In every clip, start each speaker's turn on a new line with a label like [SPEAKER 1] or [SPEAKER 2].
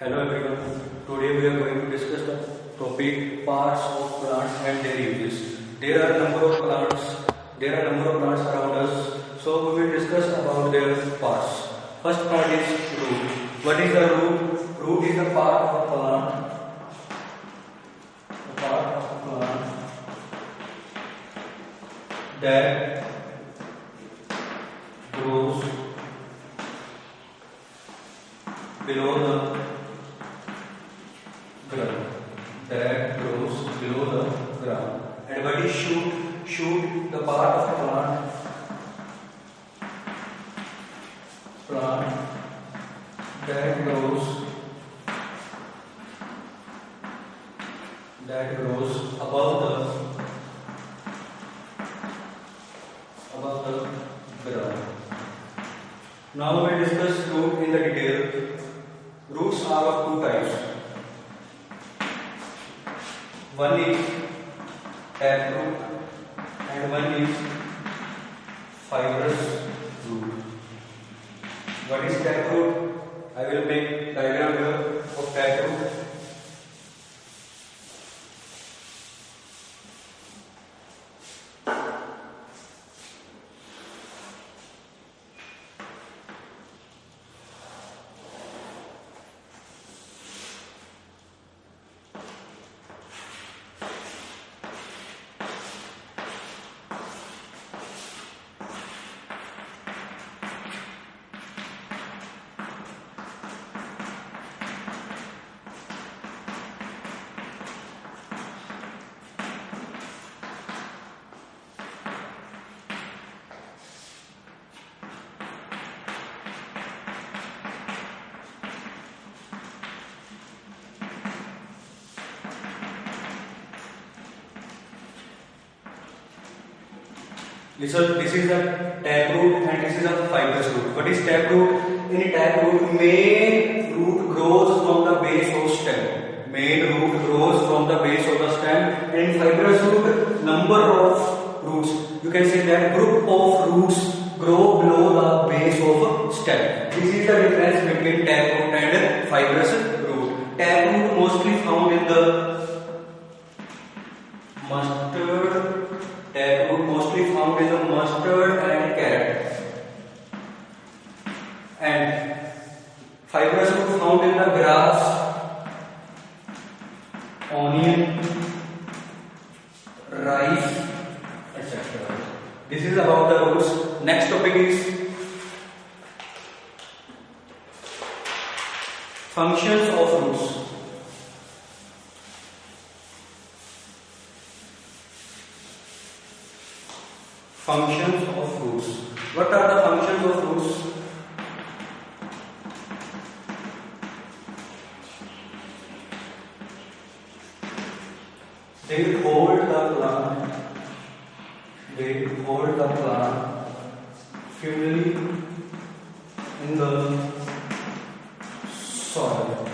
[SPEAKER 1] Hello everyone. Today we are going to discuss the topic parts of plants and their uses. There are number of plants. There are number of plants around us. So we will discuss about their parts. First part is root. What is the root? Root is the part of a plant. A part of a plant that grows below the ground that grows below the ground. And what is shoot? Shoot the part of a plant. Plant that grows that grows above the This is, this is the taproot and this is a fibrous root. What is taproot? In a taproot, main root grows from the base of stem. Main root grows from the base of the stem. In fibrous root, number of roots. You can say that group of roots grow below the base of stem. This is the difference between taproot and fibrous root. Taproot mostly found in the in the mustard and carrot and fibrous root found in the grass onion rice etc this is about the roots. Next topic is functions of roots Functions of roots. What are the functions of roots? They hold the plant. They hold the plant firmly in the soil.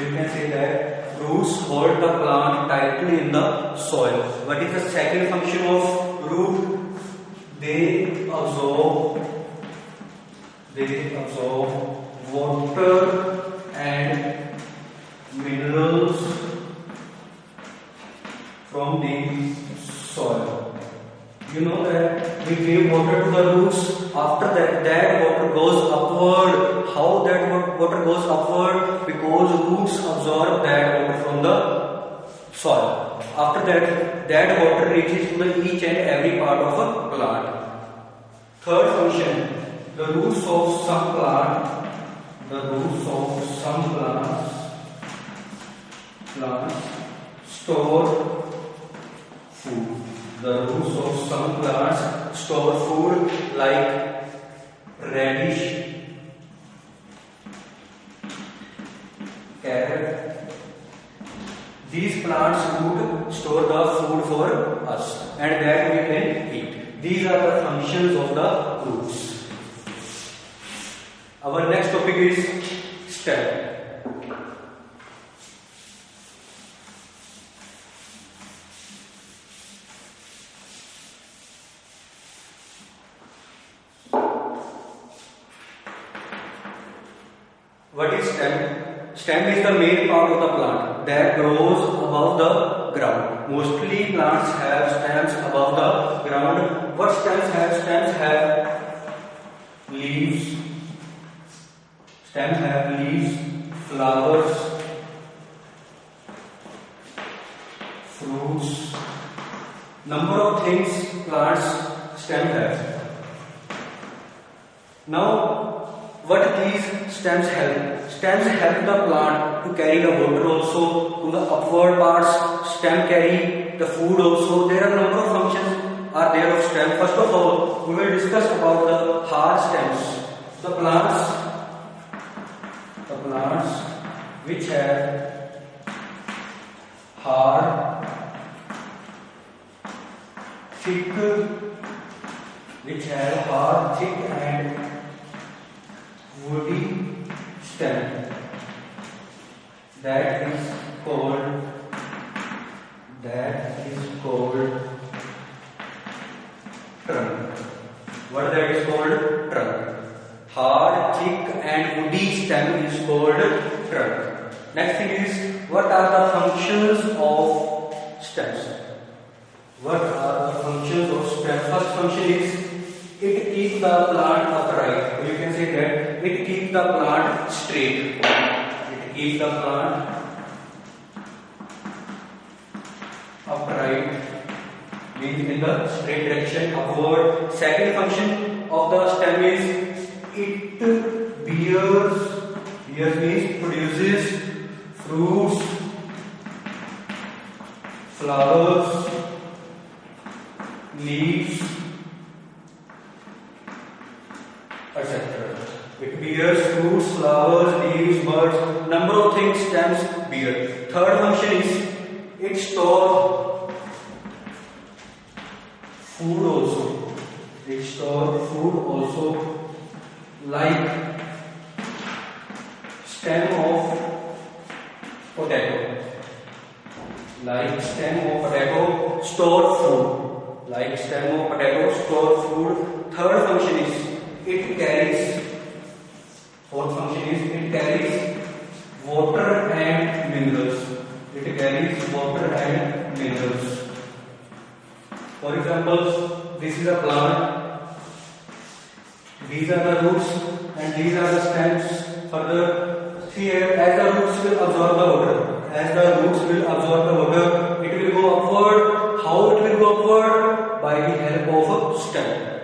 [SPEAKER 1] You can say that roots hold the plant tightly in the soil. What is the second function of root? They absorb they absorb water and minerals from the soil. You know that we give water to the roots. After that, that water goes upward. How that water goes upward? Because roots absorb that water from the soil. After that, that water reaches to the each and every part of a plant. Third function, the roots of some plant, the roots of some plants, plants store food. The roots of some plants store food like radish, carrot. These plants would store the food for us and that we can eat. These are the functions of the roots. Our next topic is stem. What is stem? Stem is the main part of the plant that grows above the ground. Mostly plants have stems above the ground. What stems have? Stems have leaves. Stems have leaves, flowers, fruits. Number of things plants stem have. Now, what these stems help? Stems help the plant to carry the water also to the upward parts. Stem carry the food also. There are number of functions are there of stem. First of all, we will discuss about the hard stems. The plants, the plants which have hard, thick, which have hard, thick and woody stem that is called that is called trunk. What that is called? Trunk. Hard thick and woody stem is called trunk. Next thing is what are the functions of stems? What are the functions of stem first function is it keeps the plant upright. You can say that it keeps the plant straight. Keeps the plant upright, means in the straight direction upward. Second function of the stem is it bears, bears means produces fruits, flowers, leaves etc. It bears fruits, flowers, leaves, birds, number of things stems bear. Third function is it stores food also. It stores food also like stem of potato. Like stem of potato store food. Like stem of potato store food. Third function is it carries fourth function is it carries water and minerals. It carries water and minerals. For example this is a plant. These are the roots and these are the stems. Further see as the roots will absorb the water as the roots will absorb the water it will go upward. How it will go upward? By the help of a stem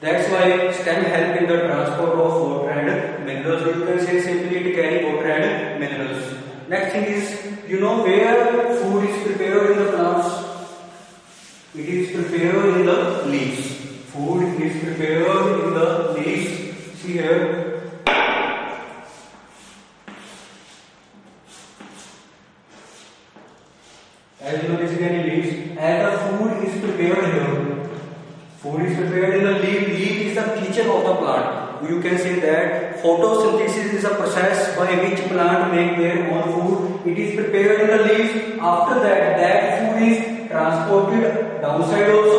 [SPEAKER 1] that's why stem help in the transport of water and minerals. You can say simply to carry water and minerals. Next thing is, you know where food is prepared in the plants? It is prepared in the leaves. Food is prepared in the leaves. See here. As you know, this is any leaves. As the food is prepared here, food is prepared. Leaf is the kitchen of the plant. You can say that photosynthesis is a process by which plant make their own food. It is prepared in the leaves. After that, that food is transported downside also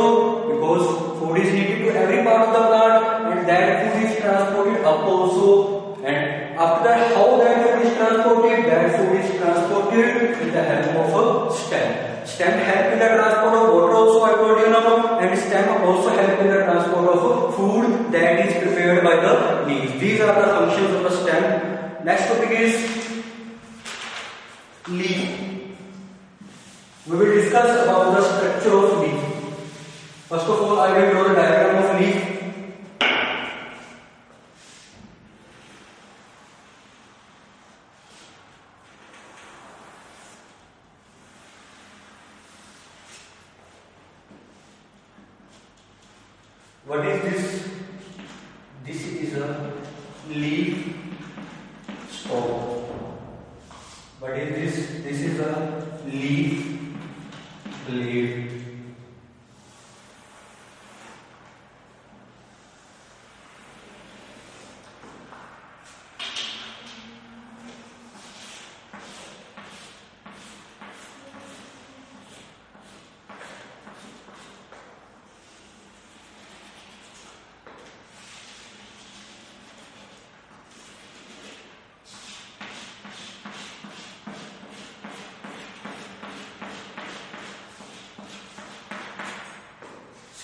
[SPEAKER 1] What is this? This is a leaf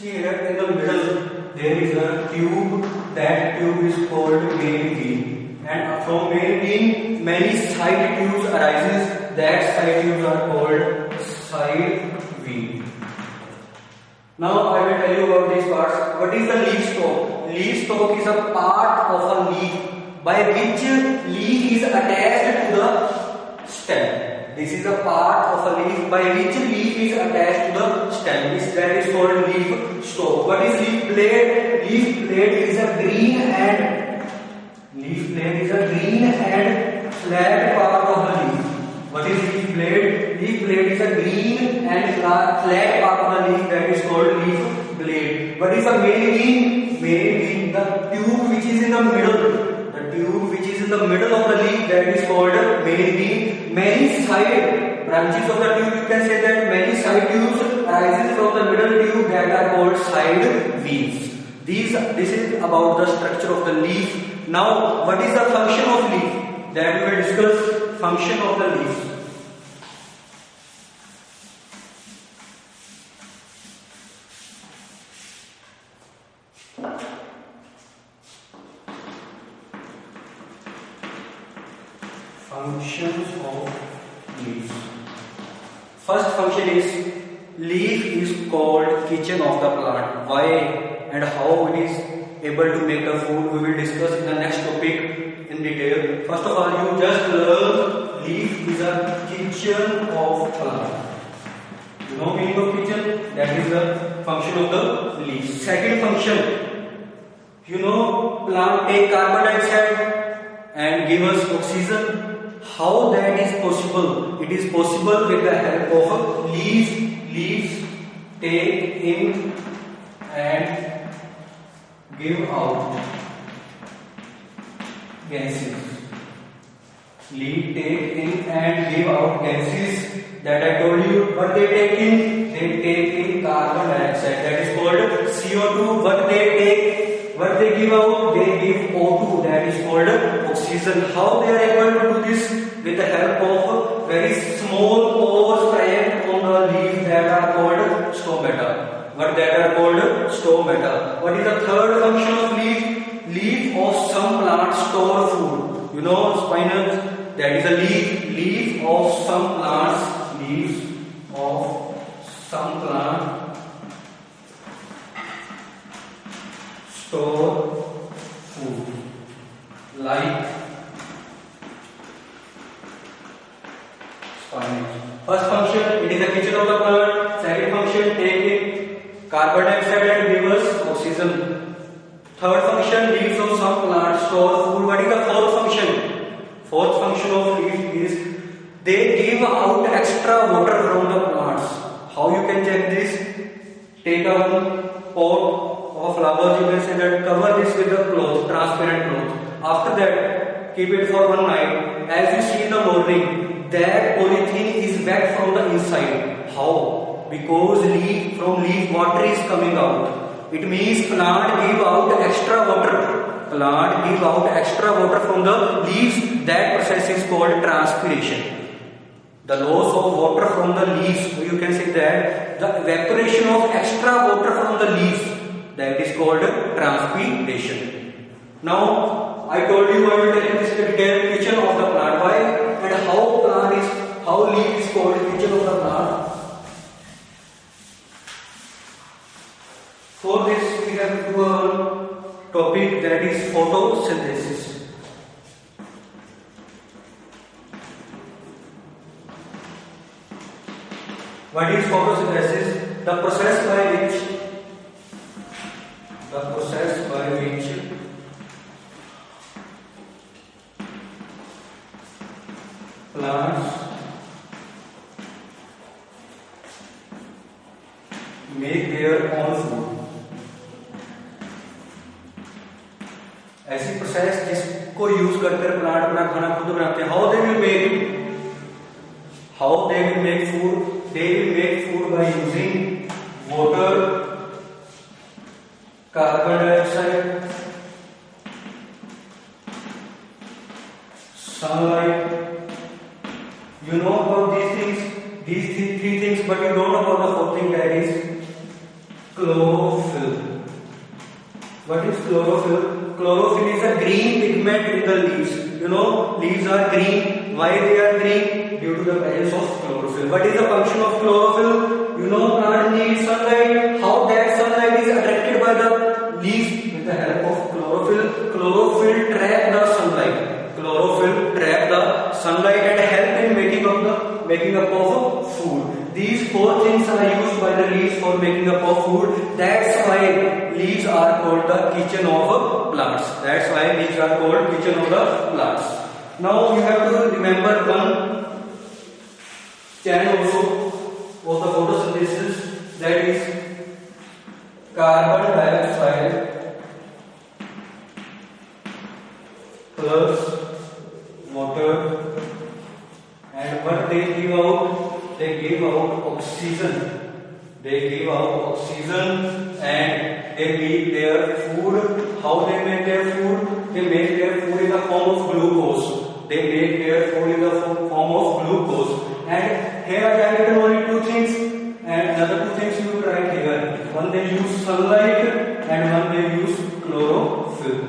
[SPEAKER 1] See here in the middle there is a tube. That tube is called main vein. And from main vein many side tubes arises. That side tubes are called side vein. Now I will tell you about these parts. What is the leaf stalk? Leaf stalk is a part of a leaf by which leaf is attached to the stem. This is a part of a leaf by which leaf is attached to the stem. This that is called leaf stalk. What is leaf blade? Leaf blade is a green and leaf blade is a green and flat part of the leaf. What is leaf blade? Leaf blade is a green and flat part of the leaf that is called leaf blade. What is a main vein? Main vein, the tube which is in the middle The tube which is in the middle of the leaf that is called main vein. Many side branches of the tube you can say that many side tubes arises from the middle tube that are called side veins. These this is about the structure of the leaf. Now what is the function of leaf? That we will discuss function of the leaf. functions of leaves. First function is leaf is called kitchen of the plant. Why and how it is able to make the food we will discuss in the next topic in detail. First of all you just learn leaf is a kitchen of plant. You kitchen? That is the function of the leaf. Second function, you know plant take carbon dioxide and give us oxygen how that is possible? It is possible with the help of leaves. Leaves take in and give out gases. Leaf take in and give out gases that I told you. What they take in? They take in carbon dioxide. That is called CO2. What they take? What they give out? They give O2. That is called oxygen. How they are able to do this? With the help of very small pores present on the leaf that are called stomata. What that are called stomata. What is the third function of leaf? Leaf of some plants store food. You know spinach. That is a leaf. Leaf of some plants. Leaves of some plant store food like First function, it is the kitchen of the plant. Second function, take in carbon dioxide and give us oxygen. Third function, leaves of some plants store food. What is the fourth function? Fourth function of leaf is they give out extra water from the plants. How you can check this? Take a pot of flowers, you can say that cover this with a cloth, transparent cloth. After that, keep it for one night. As you see in the morning, that polythene is wet from the inside. How? Because leaf from leaf water is coming out. It means plant give out extra water. Plant give out extra water from the leaves. That process is called transpiration. The loss of water from the leaves, you can say that the evaporation of extra water from the leaves, that is called transpiration. Now, I told you I will tell you this detailed picture of the plant. Why? and how plant is, how leaf is called feature of the plant. For this we have to do a topic that is photosynthesis. What is photosynthesis? The process by which the process by which plants make their own food. Use करते हैं plant अपना खाना खुद बनाते हैं how they will make how they will make food they will make food by using water carbon dioxide sunlight you know about these things these three things but you don't know about the fourth thing that is chlorophyll What is chlorophyll? Chlorophyll is a green pigment in the leaves. You know, leaves are green. Why they are green? Due to the presence of chlorophyll. What is the function of chlorophyll? You know, plant needs sunlight. How that sunlight is attracted by the leaves with the help of chlorophyll. Chlorophyll trap the sunlight. Chlorophyll trap the sunlight and help in making of the making up of food. These four things are used by the leaves for making up of food. That's why leaves are called the kitchen of plants. That's why leaves are called kitchen of the plants. Now you have to remember one chain also of the photosynthesis that is carbon dioxide They make their food in the form of glucose. They make their food in the form of glucose. And here I have written only two things and another two things you write here. One they use sunlight and one they use chlorophyll.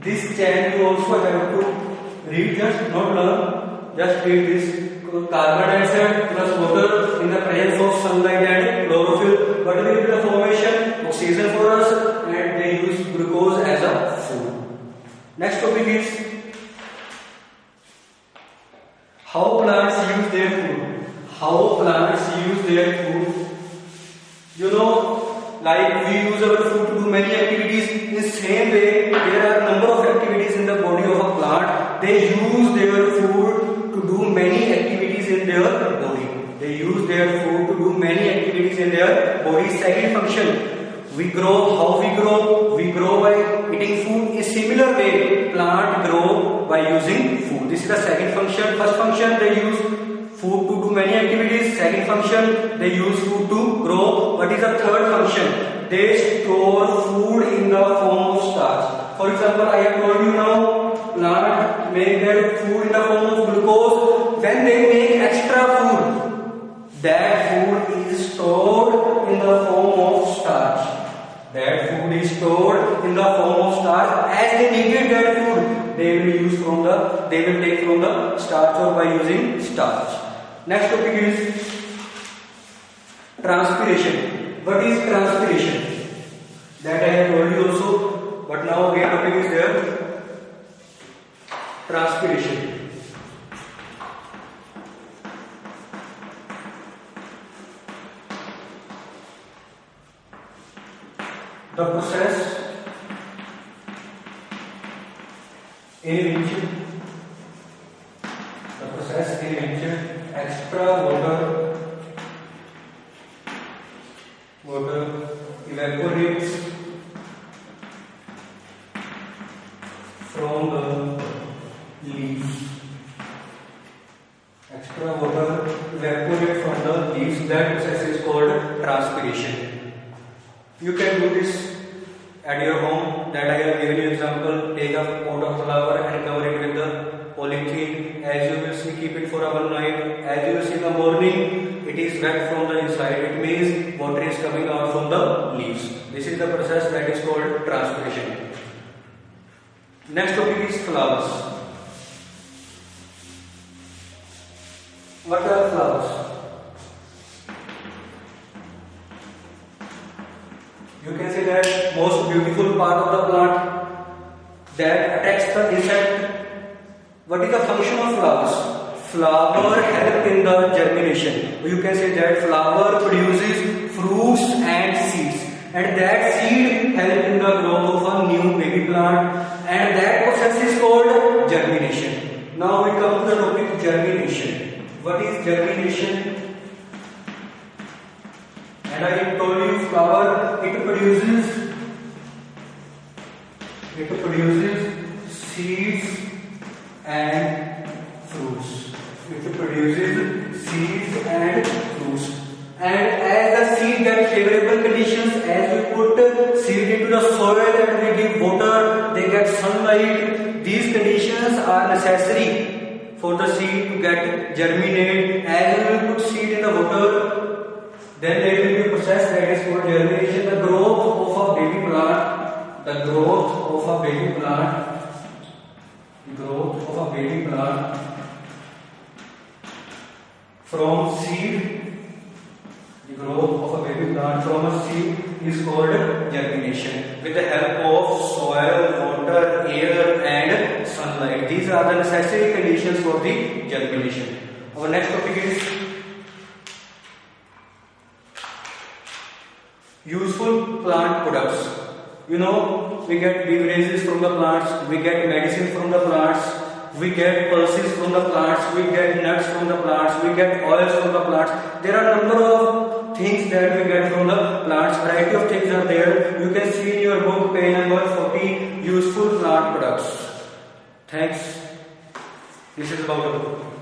[SPEAKER 1] This chain you also have to read just not learn. Just read this carbon dioxide plus water in the presence of sunlight and chlorophyll. What will be the formation? Oxygen for us and they use glucose as a food. Next topic is how plants use their food. How plants use their food. You know, like we use our food to do many activities. In the same way, there are number of activities in the body of a plant. They use their food to do many activities in their body. They use their food to do many activities in their body. Second function. We grow, how we grow? We grow by eating food. In similar way, plant grow by using food. This is the second function. First function, they use many activities. Second function, they use food to grow. What is the third function? They store food in the form of starch. For example, I have told you now, plant make their food in the form of glucose. When they make extra food, that food is stored in the form of starch. That food is stored in the form of starch. As they needed that food, they will use from the, they will take from the starch or by using starch. Next topic is transpiration. What is transpiration? That I have told you also, but now again topic is there. Transpiration. The process in which from the leaves. Extra water evaporates from the leaves. That process is called transpiration. You can do this at your home. That I have given you example. Take a pot of flower and cover it with the polythene. As you will see, keep it for one night. As you will see in the morning, it is wet from the inside. It means water is coming out from the leaves. This is the process that is called transpiration. Flowers. What are flowers? You can say that most beautiful part of the plant that attracts the insect. What is the function of flowers? Flower help in the germination. You can say that flower produces fruits and seeds, and that seed help in the growth of a new baby plant, and that process is called germination. Now we come to the topic germination. What is germination? And I told you flower it produces it produces seeds and fruits. It produces for the seed to get germinate. As we put seed in the water, then there will be a process that is called germination. The growth of a baby plant the growth of a baby plant, growth of a baby plant from seed, the growth of a baby plant from a seed is called germination with the help of soil, water, air. These are the necessary conditions for the germination. Our next topic is useful plant products. You know, we get beverages from the plants, we get medicine from the plants, we get pulses from the plants, we get nuts from the plants, we get oils from the plants. There are number of things that we get from the plants. Variety of things are there. You can see in your book page number 40 useful plant products. Thanks. This is about book.